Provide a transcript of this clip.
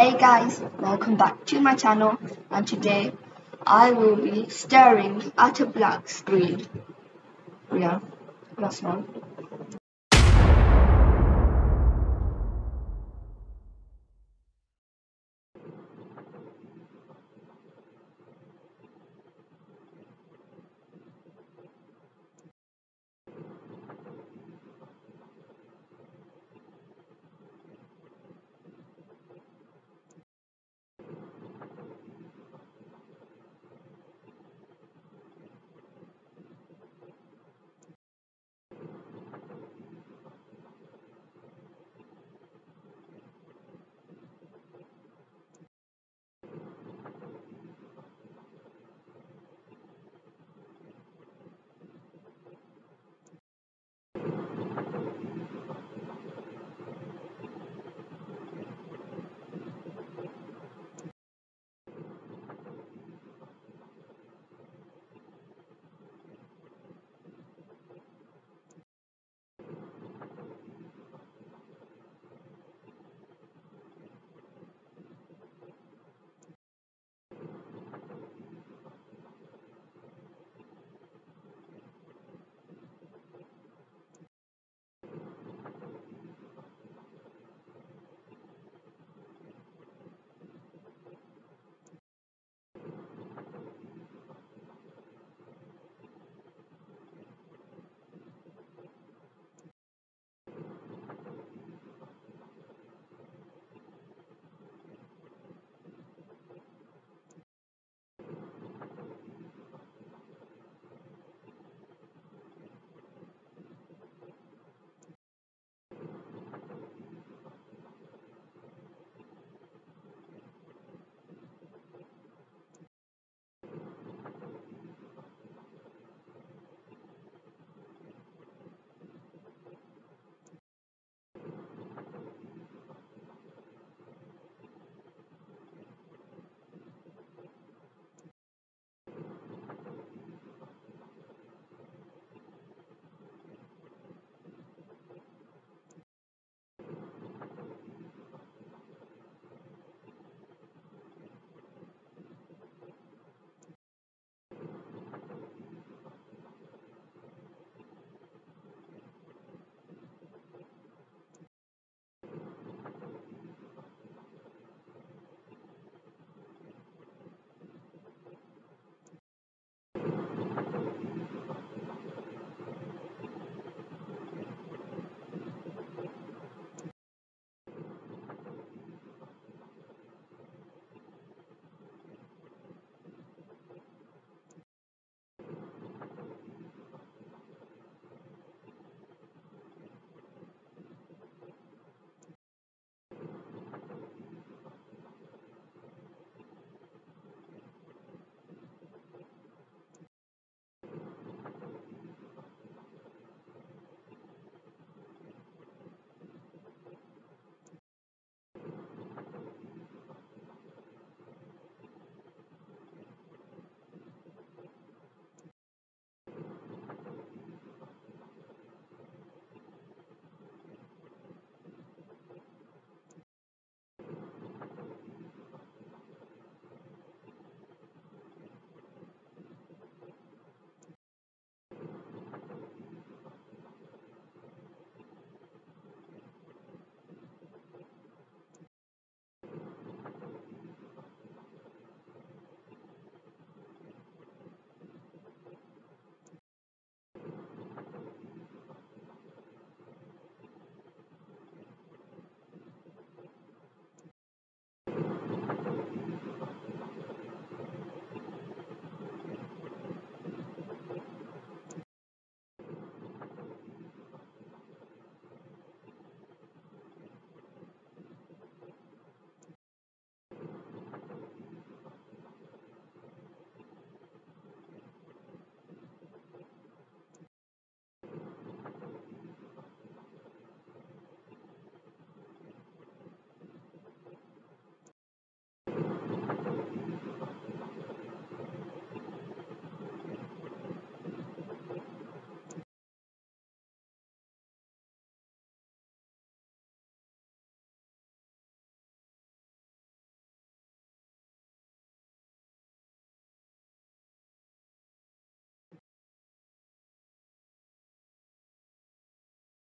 Hey guys, welcome back to my channel and today I will be staring at a black screen. Yeah, that's not.